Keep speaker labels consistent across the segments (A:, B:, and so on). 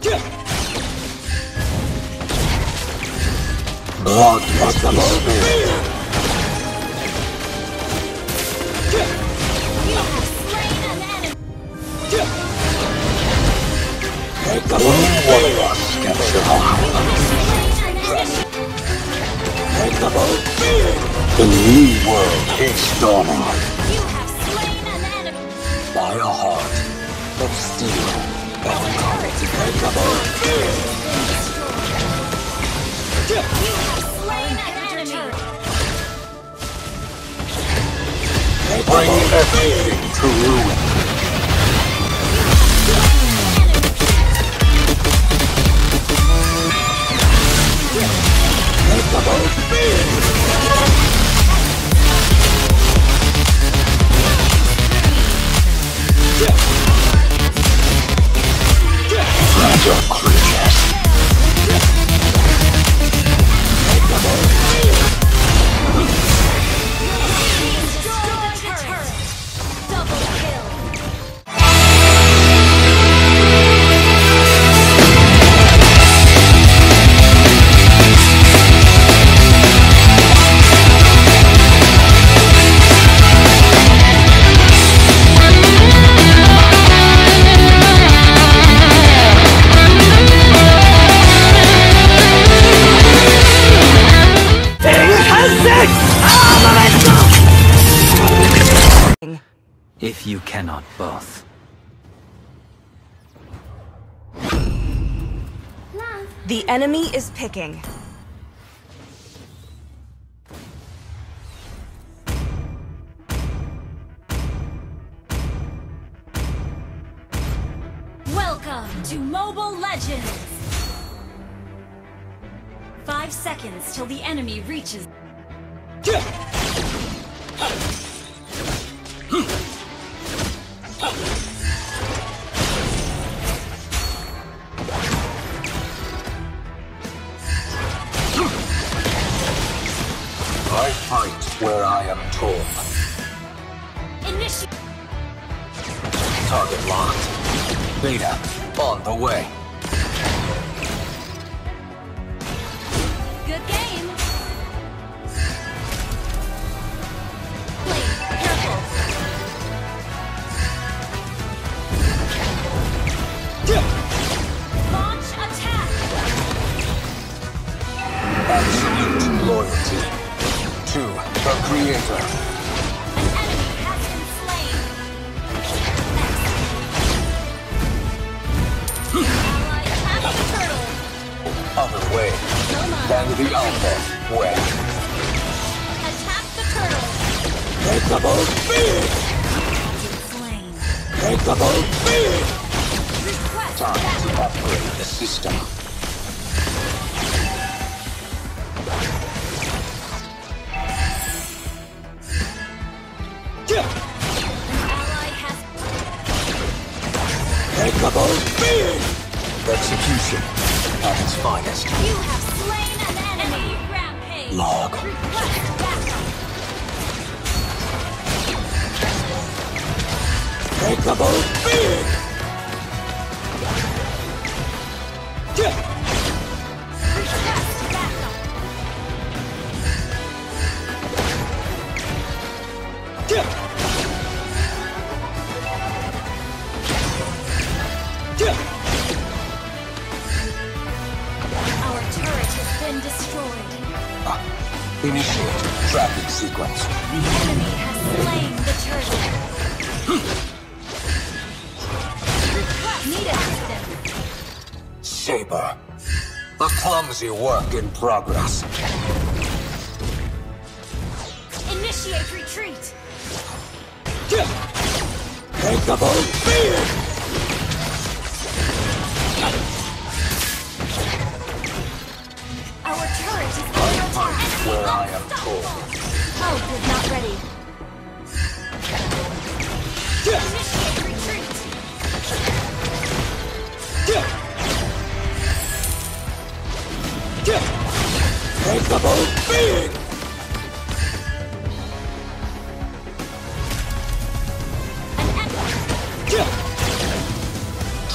A: Blood
B: enemy.
A: Only one of us can survive.
B: Slain an enemy.
A: The new world is dawning to ruin. Fragile
C: If you cannot both.
D: The enemy is picking.
B: Welcome to Mobile Legends! Five seconds till the enemy reaches.
A: Target locked. Beta, on the way.
B: Good game. Blade, careful. Launch attack.
A: Absolute loyalty to the Creator. Way than the Alpha way.
B: Attack the turtle.
A: Breakable!
B: Slain.
A: Breakable!
B: Request
A: Time to upgrade the system. Breakable speed!
B: Request backup. Our turret has been destroyed.
A: Ah, initiate tracking sequence.
B: The enemy has slain the turret. Hmm.
A: Saber. A clumsy work in progress.
B: Initiate retreat.
A: Take Breakable speed!
B: Our turret is under attack.
A: Where I am told.
B: Health is not ready.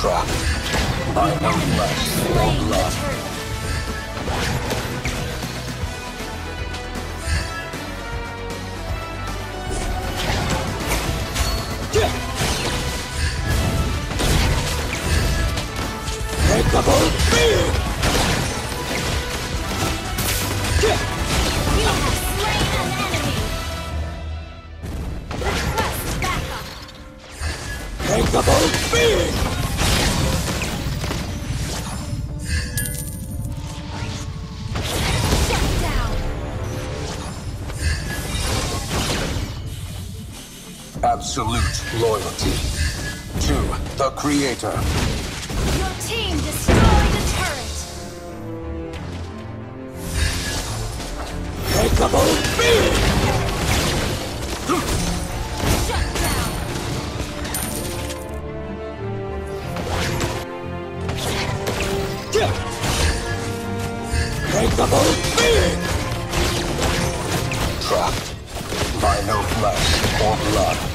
A: Trapped by no flesh or blood. The Creator.
B: Your team destroyed a turret.
E: Breakable beam!
B: Shut down.
E: Breakable beam!
A: Trapped by no flesh or blood.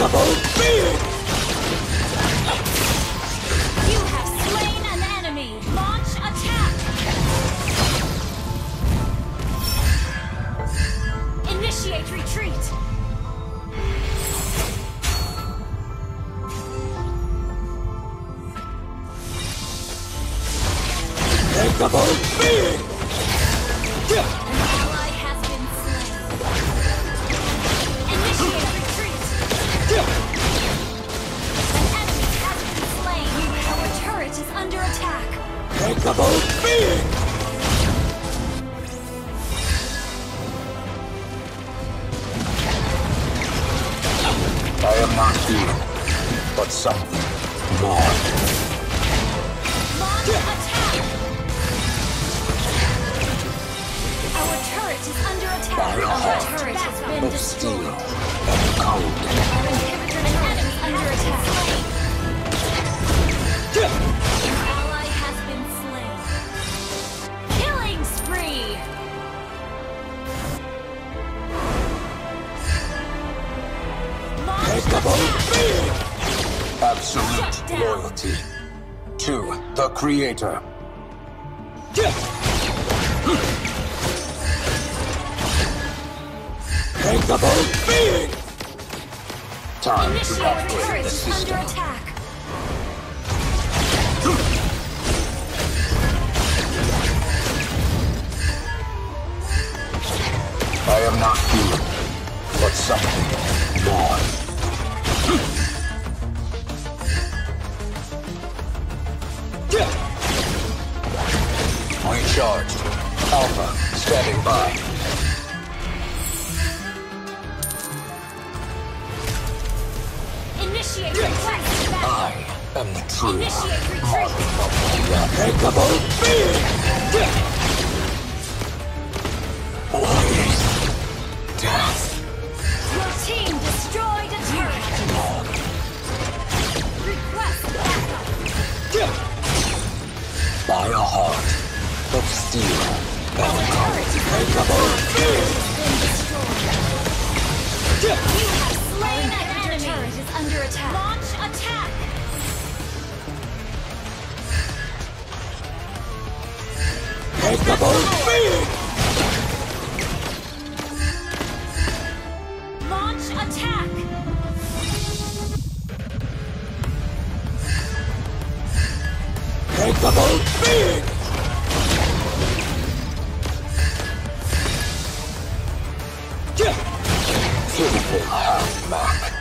E: Breakable beam!
B: You have slain an enemy. Launch attack. Initiate retreat.
E: Breakable beam! Beam!
A: I am not human, but something more.
B: Launch attack. Our turret is under attack.
A: By
B: Our
A: heart
B: turret has been
A: of steel
B: destroyed.
A: and cold.
B: Our inhibitor turret is under attack.
A: Absolute loyalty to the Creator.
E: Breakable beam!
A: Time to upgrade the system.
B: attack.
A: I am not human, but something
B: Initiate request.
A: I am the true
B: Initiate retreat.
E: Breakable beam!
A: Death.
B: Your team destroyed a turret. Request backup.
A: By a heart of steel and
B: Turret is
E: Breakable beam!
B: been destroyed. You have slain. Turret is under attack. Launch attack.
E: Breakable beam!
B: Launch attack.
E: Breakable beam!
A: Pitiful half-map.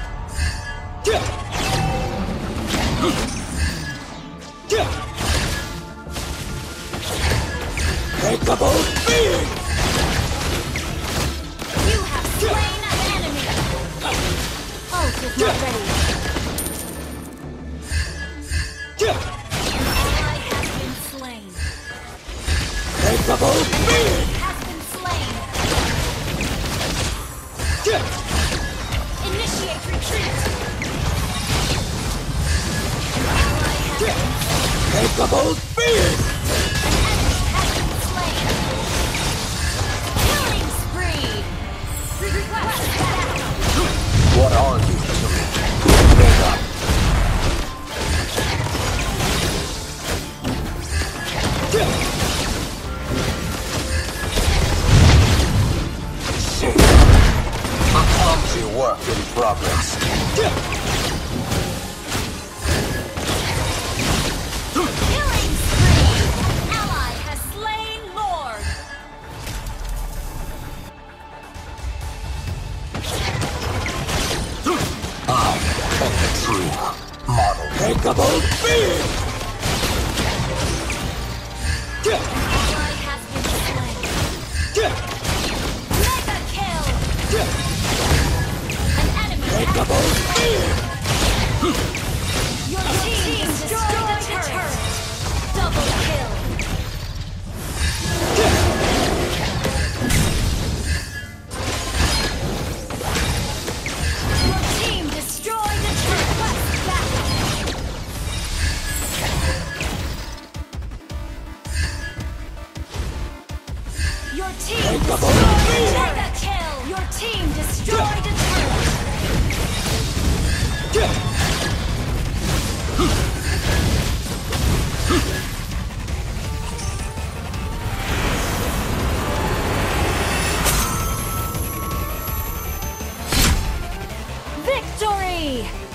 B: Breakable being!
F: You have slain an enemy! Ult is not ready. An ally has been slain.
B: Breakable being! unstoppable being!
G: team destroyed a
F: kill! Your team destroyed
B: a turret! Victory!